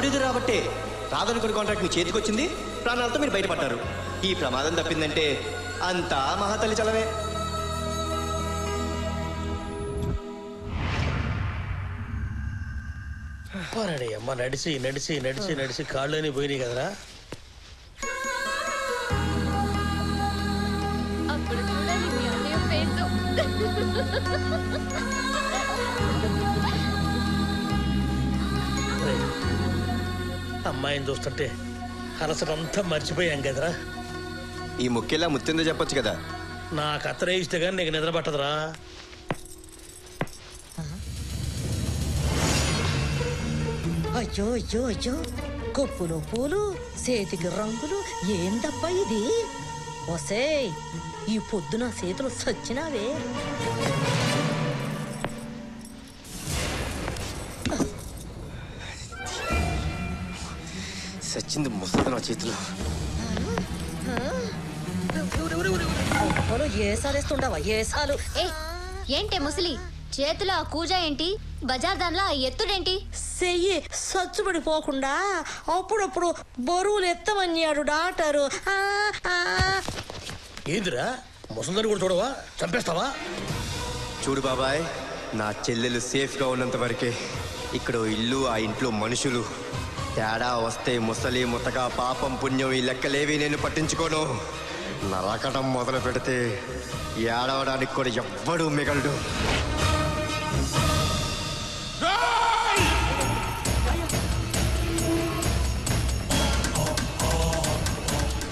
ఆవిడది రాబట్టే రాదనుకున్న కాంట్రాక్ట్ మీ చేతికి వచ్చింది ప్రాణాలతో మీరు బయటపడ్డారు. ఈ ప్రమాదం తప్పిందంటే అంతా మహాతల్లి చలవే. పోరాడి అమ్మ నడిచి నడిచి నడిచి నడిచి కాళ్ళని పోయినాయి కదరా. అప్పుడు చూడాలి మీ అన్నయ్య ఫేస్ అమ్మాయిని చూస్తుంటే అలసటంతా మర్చిపోయాం కదరా. ఈ ముఖ్యలా ముత్తిందో చెప్పొచ్చు కదా. నాకు అత్తరే ఇస్తే కానీ నీకు నిద్ర పట్టదురా. అయ్యో అయ్యో అయ్యో కొప్పులో పూలు చేతికి రంగులు ఏందబ్బా ఇది? ఒసేయ్ ఈ పొద్దున చేతులు సచ్చినావే. సచ్చింది ముసలి నా చేతిలో. ఏసాలేస్తుండవా ఏసాలు ఏంటే ముసలి? చేతిలో ఆ కూజ ఏంటి? బజార్ దానిలో ఆ ఎత్తుడేంటి? చెయ్యి సచ్చుబడిపోకుండా అప్పుడప్పుడు బరువులు ఎత్తమన్నాడు డాక్టరు. ఆ, ఆ. ఏందిరా? ముసలిదాన్ని కూడా చూడవా? చంపేస్తావా? చూడు బాబాయ్ నా చెల్లెలు సేఫ్గా ఉన్నంత వరకే ఇక్కడ ఇల్లు ఆ ఇంట్లో మనుషులు. తేడా వస్తే ముసలి ముతక పాపం పుణ్యం ఈ లెక్కలేవి నేను పట్టించుకోను. నరకటం మొదలు పెడితే ఏడవడానికి కూడా ఎవ్వడు మిగలడు.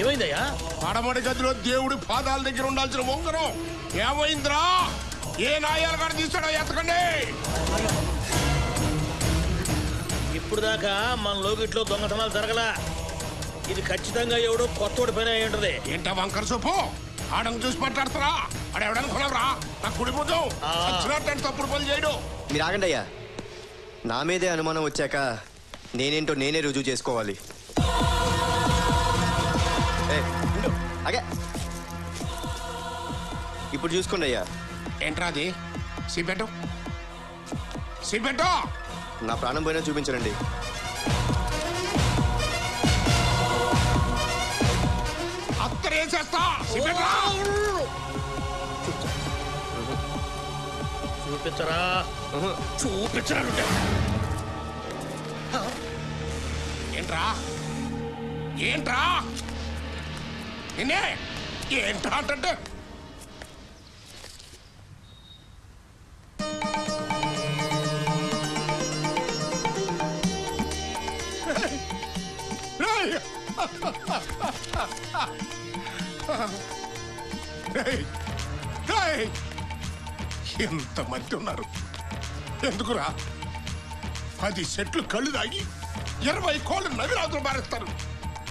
ఏమైందయ్యా? పడమడి గదిలో దేవుడి పాదాల దగ్గర ఉండాల్సిన ఉంగరం ఏమైందిరా? ఏ నాయాలు కాడ తీసాడో ఎత్తకండి. ఇప్పుడు దాకా మన లోకిట్లో దొంగతనాలు జరగలా. ఇది ఖచ్చితంగా ఎవడో కొత్తోడి పని అయి ఉంటది. ఏంట వంకర సొప్పు ఆడను చూసి మాట్లాడతారా? ఆడ ఎవడనుకున్నావురా నా కుడి ముద్దు ఆ. సచ్చినట్టు తప్పుడు పనులు చేయడు. మీరు ఆగండి అయ్యా. నా మీదే అనుమానం వచ్చాక నేనేంటో నేనే రుజువు చేసుకోవాలి. ఆగే. ఇప్పుడు చూసుకోండి అయ్యా. ఏంట్రా అది? సిబెట్టు సిబెట్టు నా ప్రాణం పోయినా చూపించరండి. చూపించరా? చూపించరా ఏంట్రా? ఏంట్రా? నిన్నే? ఏంట్రా అంటే ఎంత మంది ఉన్నారు? ఎందుకురా? పది సెట్లు కళ్ళు తాగి ఇరవై కోళ్ళు నవిరాజులు మారేస్తారు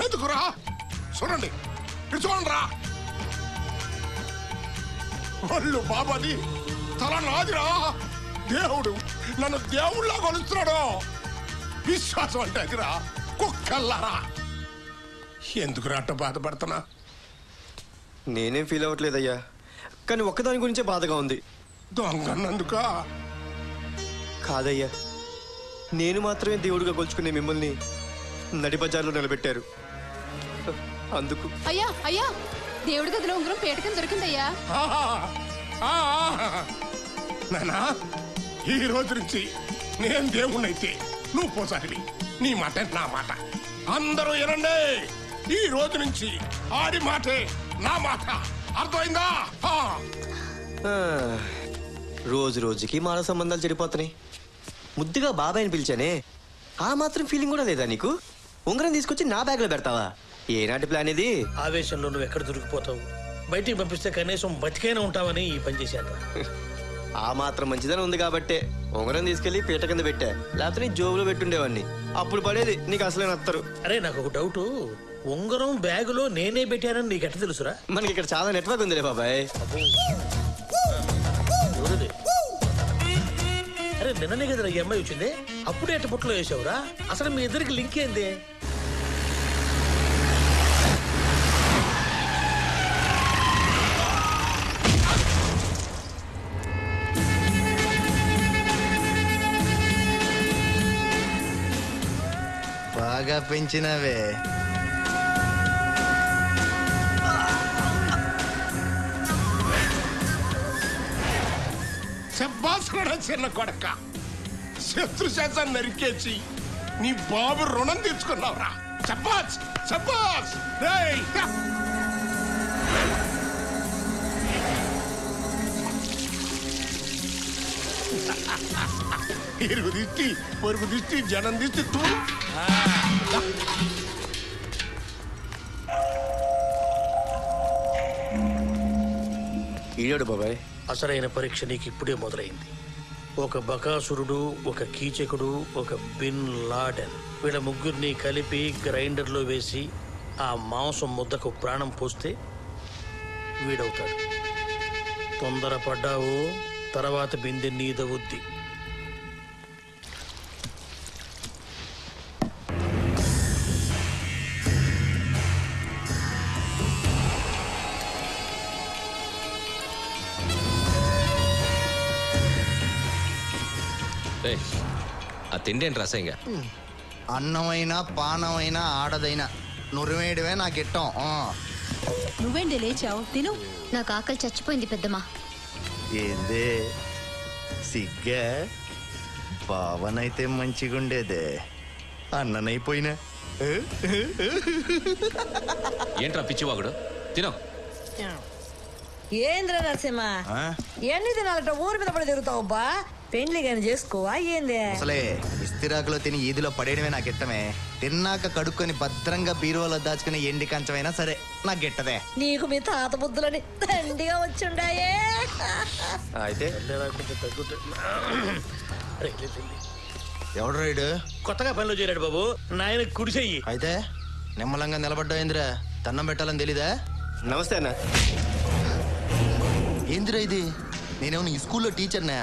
ఎందుకురా? చూడండి ఇటు చూడండి రా ఒళ్ళు బాబాది తల నాదిరా. దేవుడు నన్ను దేవుళ్ళ కొలుస్తున్నాడు విశ్వాసం అంటే అదిరా. కుక్కల్లారా. ఎందుకురా అట్ట బాధపడుతున్నా? నేనేం ఫీల్ అవ్వట్లేదయ్యా. కానీ ఒక్కదాని గురించే బాధగా ఉంది. దొంగన్నందుక? కాదయ్యా. నేను మాత్రమే దేవుడిగా కొలుచుకునే మిమ్మల్ని నడి బజార్లో నిలబెట్టారు. అందుకు. అయ్యా అయ్యా. దేవుడి గదిలో ఉంగరం పేటకం దొరికిందయ్యా. నానా ఈ రోజు నుంచి నేను దేవుణ్ణైతే నువ్వు పోసారివి. నీ మాట నా మాట. అందరూ వినండి! ఈ రోజు నుంచి ఆడి మాటే నా మాట. అర్థమైందా? రోజు రోజుకి మానవ సంబంధాలు చెడిపోతున్నాయి. ముద్దుగా బాబాయ్ని పిలిచానే ఆ మాత్రం ఫీలింగ్ కూడా లేదా నీకు? ఉంగరం తీసుకొచ్చి నా బ్యాగ్లో పెడతావా? ఏనాటి ప్లాన్ ఇది? ఆవేశంలో నువ్వు ఎక్కడ దొరికిపోతావు? బయటికి పంపిస్తే కనీసం బతికైనా ఉంటావని ఈ పని చేశాను. ఆ మాత్రం మంచిదని ఉంది కాబట్టే. ఉంగరం తీసుకెళ్ళి పీట కింద పెట్టా. లేకపోతే నీ జోబులో పెట్టుండేవాడిని. అప్పుడు పడేది నీకు అసలే నత్తరు. అరే నాకు ఒక డౌట్ ఉంగరం బ్యాగులో నేనే పెట్టానని నీకు ఎట్ట తెలుసురా? మనకి ఇక్కడ చాలా నెట్వర్క్ ఉందిలే బాబాయ్. ఎవరిది? అరే నిన్ననే కదరా ఈ అమ్మాయి వచ్చింది. అప్పుడే ఎట్ట పుట్టలో వేసావురా? అసలు మీ ఇద్దరికి లింక్ ఏంది? పెంచినవే. చెప్పాల్సిన చిన్న కొడక. శత్రుశాసాన్ని నరికేసి నీ బాబు రుణం తీర్చుకున్నావురా. చెప్పాస్ చెప్పాస్ ఇరుగు దిష్టి పొరుగు దిష్టి జనం దిష్టి తూ. ఈడాడు బాబాయ్? అసలైన పరీక్ష నీకు ఇప్పుడే మొదలైంది. ఒక బకాసురుడు ఒక కీచకుడు ఒక బిన్ లాడెన్. వీళ్ళ ముగ్గురిని కలిపి గ్రైండర్లో వేసి ఆ మాంసం ముద్దకు ప్రాణం పోస్తే వీడవుతాడు. తొందరపడ్డావు తర్వాత బిందె నీదవుద్ది ఆ తిండి ఏంటి రసంగా? అన్నమైనా పానమైనా ఆడదైనా. నురివేయడమే నాకు ఇట్టం ఆ. నువ్వేంటి లేచావు? తిను. నాకు ఆకలి చచ్చిపోయింది పెద్దమ్మా. ఏందే? సిగ్గా? బావనైతే మంచిగుండేదే. అన్ననైపోయినా. ఏ? ఏంట్రా పిచ్చివాగుడు? తినో. ఏంద్ర నరసింహ? ఆ? ఎన్ని దినాలట ఊరి మీద పడి తిరుగుతావు బా పెండ్లి కానీ చేసుకోవా? ఏంది? అసలే ఇస్తిరాకులో తిని ఈదిలో పడేయడమే నాకు ఇట్టమే తిన్నాక కడుక్కొని భద్రంగా బీరువాలో దాచుకుని ఎండి కంచమైనా సరే నాకు గిట్టదే. నీకు మీ తాత బుద్ధులని దండిగా వచ్చుండాయే. అయితే. ఎవడు రైడు కొత్తగా పనిలో చేరాడు బాబు. నాయన కుడిసెయ్యి అయితే? నిమ్మలంగా నిలబడ్డావు ఏందిరా? దండం పెట్టాలని తెలీదా? నమస్తే అన్న. ఏందిరా ఇది? నేనేమన్నా ఈ స్కూల్లో టీచర్నా?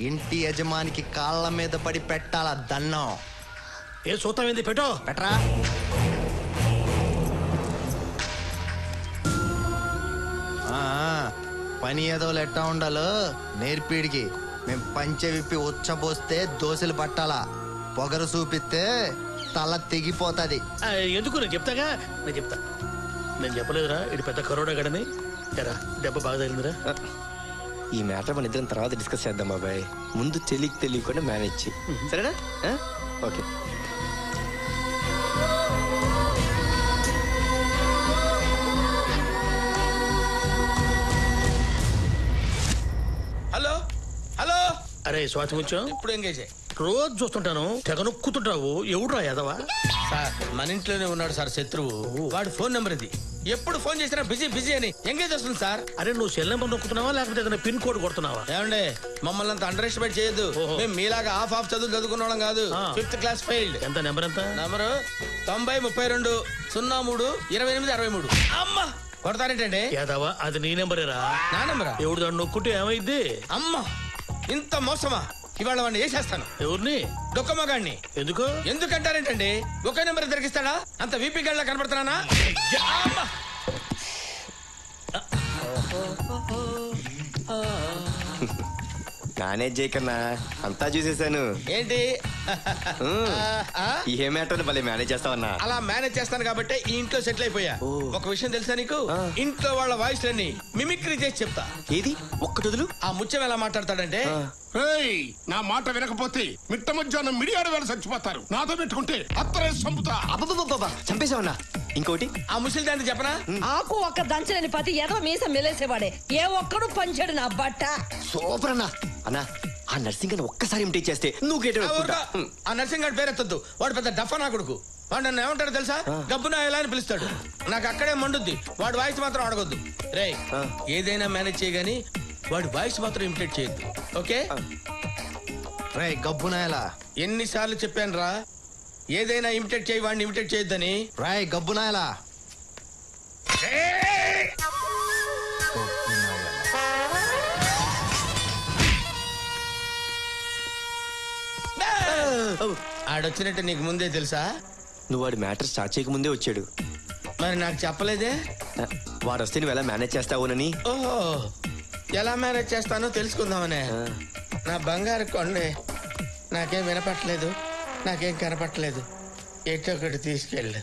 ఇంటి యజమానికి కాళ్ళ మీద పడి పెట్టాలా దన్నం ఏ చూస్తామేంది పెట్టో. పెట్టరా? ఆ, పని ఏదో ఎట్టా ఉండాలో నేర్పిడికి. మేం పంచె విప్పి ఉచ్చబోస్తే దోశలు పట్టాలా. పొగరు చూపిస్తే తల తెగిపోతుంది. ఎందుకు నేను చెప్తాగా? నేను చెప్తా. నేను చెప్పలేదురా ఇది పెద్ద కరోడా గడని. ఎరా దెబ్బ బాగా తగిలిందిరా. ఈ మ్యాటర్ మన ఇద్దరం తర్వాత డిస్కస్ చేద్దాం బాబాయ్. ముందు తెలియక తెలియకుండా మేనేజ్ చేయి. సరేనా? ఓకే. హలో? హలో? అరే స్వాతి కొంచెం ఇప్పుడు ఎంగేజ్ రోజు చూస్తుంటాను. తెగ నొక్కుతుంటావు ఎవడురా యాదవా? సార్ మన ఇంట్లోనే ఉన్నాడు సార్ శత్రువు. వాడు ఫోన్ నెంబర్ ఇది. ఎప్పుడు ఫోన్ చేసినా బిజీ బిజీ అని ఎంగేజ్ వస్తుంది సార్. అరే నువ్వు సెల్ నెంబర్ నొక్కుతున్నావా లేకపోతే ఏదైనా పిన్ కోడ్ కొడుతున్నావా? ఏమండే మమ్మల్ని అంత అండర్ ఎస్టిమేట్ చేయొద్దు. ఓహో. మేము మీలాగా హాఫ్ హాఫ్ చదువులు చదువుకున్న కాదు. ఆ. ఫిఫ్త్ క్లాస్ ఫెయిల్డ్ ఎంత నెంబర్ ఎంత? నంబరు తొంభై ముప్పై రెండు సున్నా మూడు ఇరవై ఎనిమిది అరవై మూడు. అమ్మా! కొడతారేంటండి? యాదవా అది నీ నెంబరేరా? నా నెంబరా? ఎవడు దాన్ని నొక్కుంటే ఏమైద్ది? అమ్మా! ఇంత మోసమా? ఇవాళ వాడిని వేసేస్తాను. ఎవరిని? డొక్కమ్మగాడిని ఎందుకు? ఎందుకంటారేంటండి? ఒకే నెంబర్ దొరికిస్తాడా అంత వీపీ గళ్ళ కనపడుతున్నానా! మేనేజ్ చేయకన్నా అంతా చూసేశాను. ఏంటి? ఏ మ్యాటర్ భలే మేనేజ్ చేస్తావన్నా? అలా మేనేజ్ చేస్తాను కాబట్టి ఈ ఇంట్లో సెటిల్ అయిపోయా. ఒక విషయం తెలుసా నీకు? ఇంట్లో వాళ్ళ వాయిస్ లన్నీ మిమిక్రీ చేసి చెప్తా. ఏది? ఒక్కటి వదులు ఆ ముత్యం ఎలా మాట్లాడతాడంటే నా మాట వినకపోతే మిట్ట మధ్యాహ్నం మిడియాడు వేళ చచ్చిపోతారు. నాతో పెట్టుకుంటే అత్తరే చంపుతా. చంపేశావన్నా? ఇంకోటి? ఆ ముసలి దాన్ని చెప్పనా? ఆకు ఒక్క దంచలేని పతి ఎదవ మీసం మెలేసేవాడే. ఏ ఒక్కడు పంచాడు నా బట్ట. సూపర్ అన్నా అన్నా ఆ నర్సింగ్ అని ఒక్కసారి ఇమిటేట్ చేస్తే నువ్వు గేట్ ఆ నర్సింగ్ గారి పేరెత్తద్దు వాడు పెద్ద డఫా నా కొడుకు. వాడు నన్ను ఏమంటాడు తెలుసా? గబ్బున ఎలా అని పిలుస్తాడు. నాకు అక్కడే మండుద్ది. వాడి వాయిస్ మాత్రం అడగొద్దు. రే ఆ. ఏదైనా మేనేజ్ చేయగాని వాడి వాయిస్ మాత్రం ఇమిటేట్ చేయొద్దు. ఓకే? రే గబ్బునాయలా ఎన్నిసార్లు చెప్పాను రా? ఏదైనా ఇమిటేట్ చేయి వాడిని ఇమిటేట్ చేయొద్దని. రాయ్ గబ్బునాయలా ఆడొచ్చినట్టు నీకు ముందే తెలుసా? నువ్వు వాడి మ్యాటర్ స్టార్ట్ చేయకముందే వచ్చాడు. మరి నాకు చెప్పలేదే? వాడు వస్తే నువ్వు ఎలా మేనేజ్ చేస్తావునని? ఓహో! ఎలా మేనేజ్ చేస్తానో తెలుసుకుందామనే. నా బంగారు కొండే నాకేం వినపట్లేదు నాకేం కనపట్లేదు. ఎటొకటి తీసుకెళ్ళు.